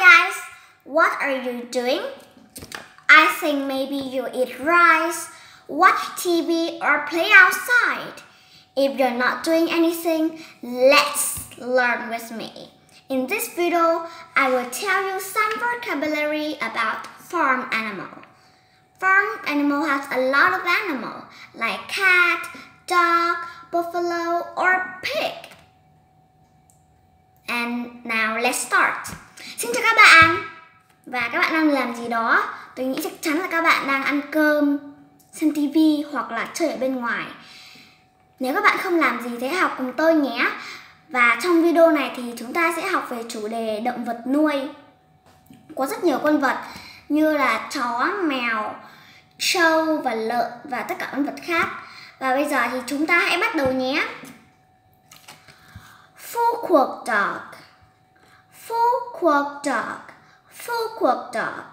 guys, what are you doing? I think maybe you eat rice, watch TV or play outside. If you're not doing anything, let's learn with me. In this video, I will tell you some vocabulary about farm animal. Farm animal has a lot of animal like cat, dog, buffalo or đó? Tôi nghĩ chắc chắn là các bạn đang ăn cơm, xem tivi hoặc là chơi ở bên ngoài. Nếu các bạn không làm gì thế học cùng tôi nhé. Và trong video này thì chúng ta sẽ học về chủ đề động vật nuôi. Có rất nhiều con vật như là chó, mèo, trâu và lợn và tất cả con vật khác. Và bây giờ thì chúng ta hãy bắt đầu nhé. Full cuộc dog. Full cuộc dog. Full cuộc dog.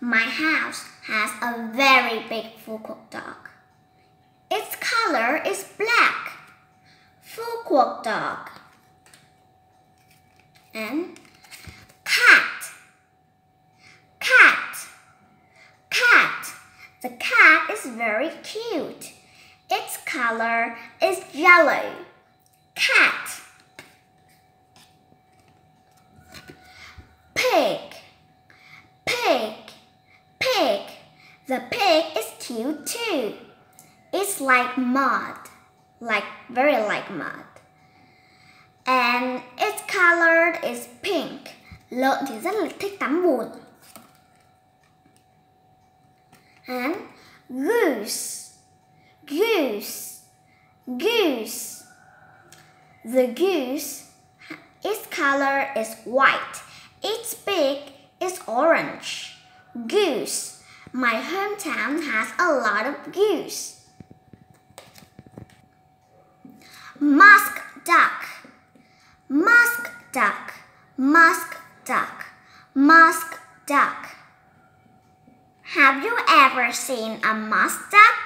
My house has a very big Phú Quốc dog. Its color is black. Phú Quốc dog. And cat. Cat. Cat. The cat is very cute. Its color is yellow. Cat. Pig. Pig. Pig. The pig is cute too. It's like mud. Like very like mud. And its color is pink. Lợn thì rất là thích tắm bùn. And goose. Goose. Goose. The goose, its color is white. Its beak is orange. Goose. My hometown has a lot of goose. Musk duck. Musk duck. Musk duck. Musk duck. Have you ever seen a musk duck?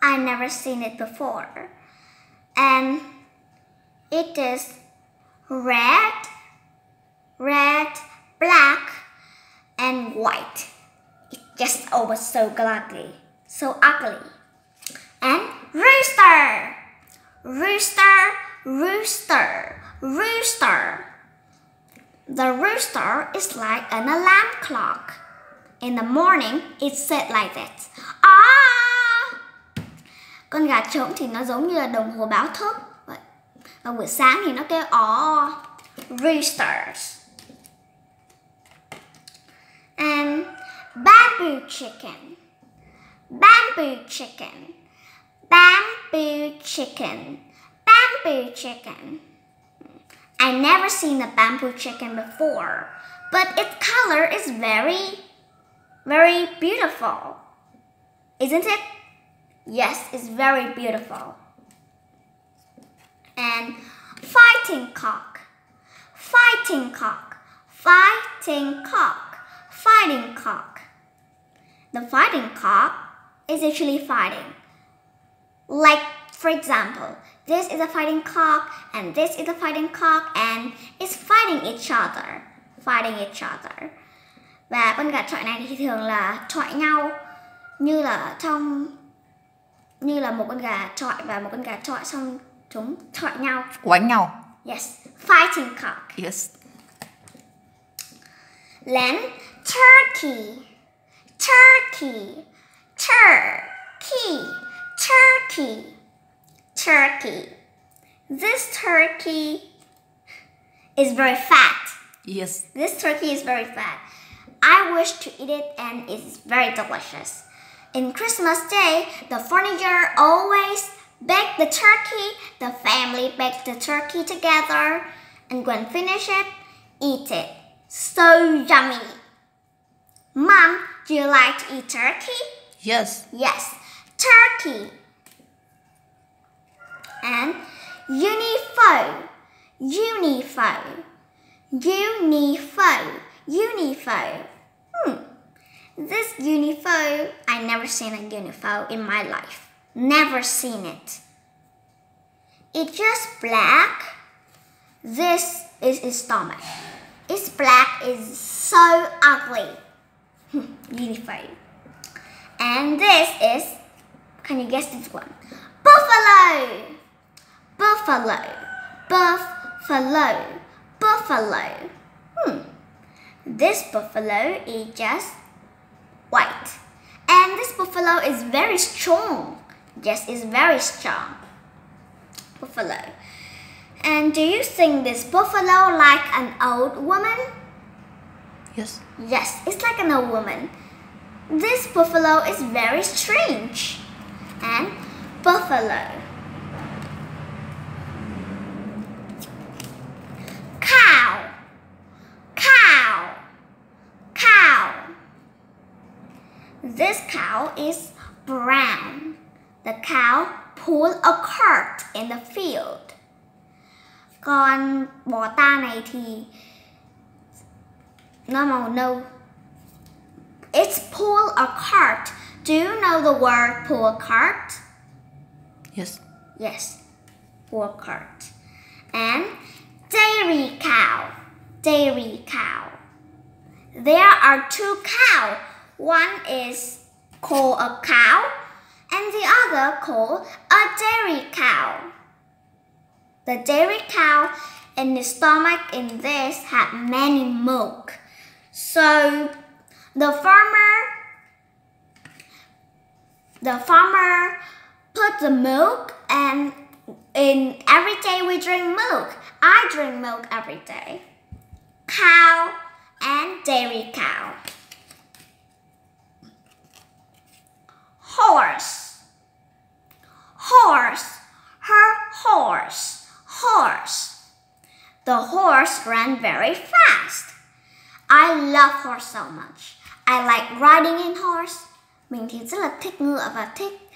I never seen it before. And it is red, red, black, and white. It just always so ugly, so ugly. And rooster, rooster, rooster, rooster. The rooster is like an alarm clock. In the morning, it said like that. Ah! Con gà trống thì nó giống như là đồng hồ báo thức. Vậy. Và buổi sáng thì nó kêu ó. Roosters. And bamboo chicken. Bamboo chicken. Bamboo chicken. Bamboo chicken. I never seen a bamboo chicken before, but its color is very, very beautiful. Isn't it? Yes, it's very beautiful. And fighting cock. Fighting cock. Fighting cock. Fighting cock. The fighting cock is actually fighting. Like, for example, this is a fighting cock and this is a fighting cock and it's fighting each other. Fighting each other. Và con gà trọi này thì thường là trọi nhau như là trong như là một con gà trọi và một con gà trọi xong chúng trọi nhau. Quánh nhau. Yes, fighting cock. Yes. Then turkey, turkey, turkey, turkey, turkey. This turkey is very fat. Yes. This turkey is very fat. I wish to eat it and it's very delicious. In Christmas Day, the furniture always bake the turkey. The family bakes the turkey together, and when finish it, eat it. So yummy. Mom, do you like to eat turkey? Yes. Yes, turkey. And unifo, unifo, unifo, unifo. Hmm. This unifo, I never seen a unifo in my life. Never seen it. It's just black. This is its stomach. Its black is so ugly. Unified. And this is, can you guess this one? Buffalo. Buffalo. Buffalo. Buffalo. Hmm. This buffalo is just white. And this buffalo is very strong. Yes, it's very strong. Buffalo. And do you think this buffalo like an old woman? Yes. Yes, it's like an old woman. This buffalo is very strange. And buffalo. Cow. Cow. Cow. This cow is brown. The cow pulled a cart in the field. Con bò ta này thì nó màu nâu. It's pull a cart. Do you know the word pull a cart? Yes. Yes, pull a cart. And dairy cow. Dairy cow. There are two cows. One is called a cow and the other called a dairy cow. The dairy cow and the stomach in this had many milk. So the farmer the farmer put the milk and in every day we drink milk. I drink milk every day. Cow and dairy cow. Horse. Horse. Her horse. Horse. The horse ran very fast. I love horse so much. I like riding in horse. Mình thì rất là thích ngựa và thích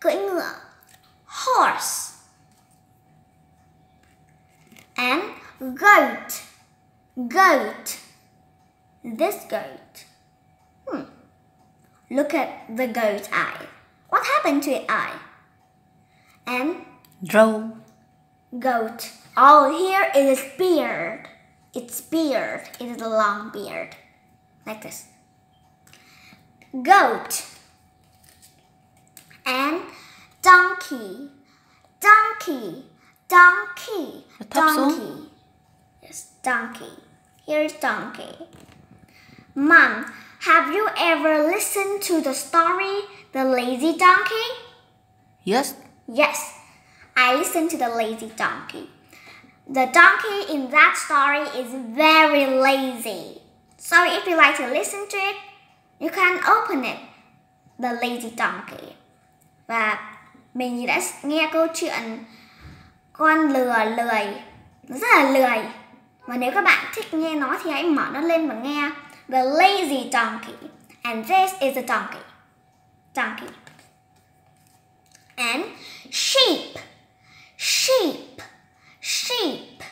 cưỡi ngựa. Horse. And goat. Goat. This goat. Look at the goat eye. What happened to its eye? And Row. goat. Oh, here it is beard. It's beard. It is a long beard. Like this. Goat. And donkey. Donkey. Donkey. Donkey. Yes, donkey. Here's donkey. Mom, have you ever listened to the story The Lazy Donkey? Yes. Yes, I listened to the lazy donkey. The donkey in that story is very lazy. So if you like to listen to it, you can open it. The lazy donkey. Và mình đã nghe câu chuyện con lừa lười nó rất là lười. Và nếu các bạn thích nghe nó thì hãy mở nó lên và nghe The Lazy Donkey. And this is a donkey. Donkey and sheep, sheep, sheep.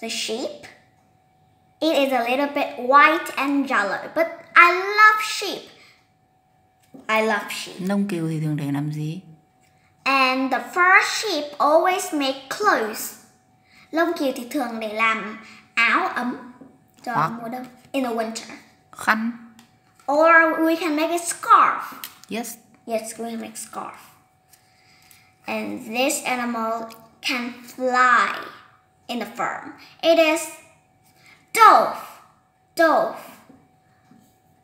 The sheep, it is a little bit white and yellow, but I love sheep. I love sheep. Nông kiều thì thường để làm gì? And the fur sheep always make clothes. Lông kiều thì thường để làm áo ấm Hoặc- mùa in the winter. Khăn. Or we can make a scarf. Yes. Yes, we make scarf. And this animal can fly in the farm. It is dove. Dove.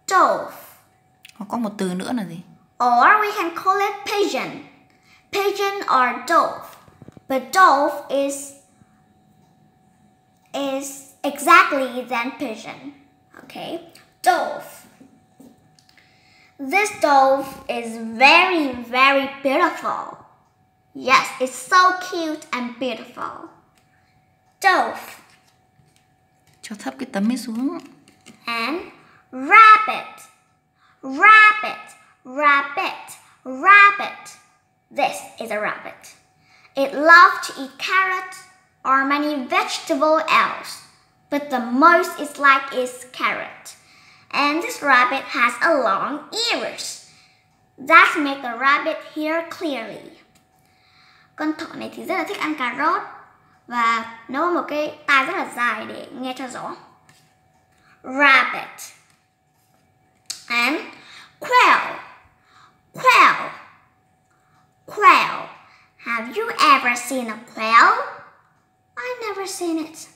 Dove. Có một từ nữa là gì? Or we can call it pigeon. Pigeon or dove. But dove is is exactly than pigeon. Okay? Dove. This dove is very, very beautiful. Yes, it's so cute and beautiful. Dove Cho thấp cái tấm ấy xuống. and rabbit, rabbit, rabbit, rabbit. This is a rabbit. It loves to eat carrots or many vegetable else, but the most it like is carrot. And this rabbit has a long ears. That make the rabbit hear clearly. Con thỏ này thì rất là thích ăn cà rốt và nó có một cái tai rất là dài để nghe cho rõ. Rabbit and quail. Quail. Quail. Have you ever seen a quail? I never seen it.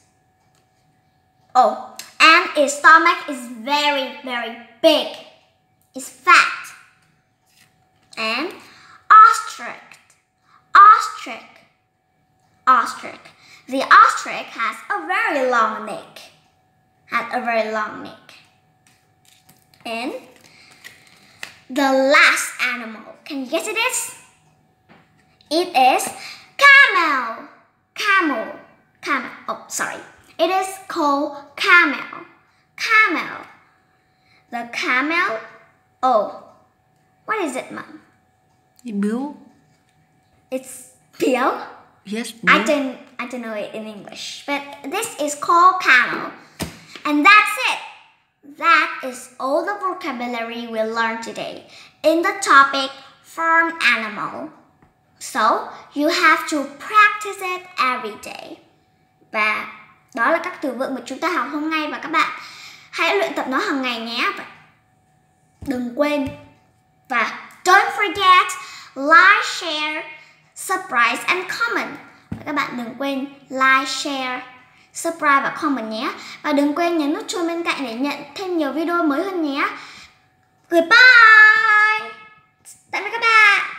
Oh, and its stomach is very, very big. It's fat. And ostrich. Ostrich. Ostrich. The ostrich has a very long neck. Has a very long neck. And the last animal. Can you guess it is? It is camel. Camel. Camel. Oh, sorry. It is called camel. Camel. The camel. Oh, what is it, mom? Biếu. It's bill. Yes, biếu. I don't. I don't know it in English, but this is called camel, and that's it. That is all the vocabulary we learned today in the topic farm animal. So you have to practice it every day. Và đó là các từ vựng mà chúng ta học hôm nay và các bạn hãy luyện tập nó hàng ngày nhé. Đừng quên và don't forget like, share, subscribe and comment. Và các bạn đừng quên like, share, subscribe và comment nhé. Và đừng quên nhấn nút chuông bên cạnh để nhận thêm nhiều video mới hơn nhé. Goodbye. Tạm biệt các bạn.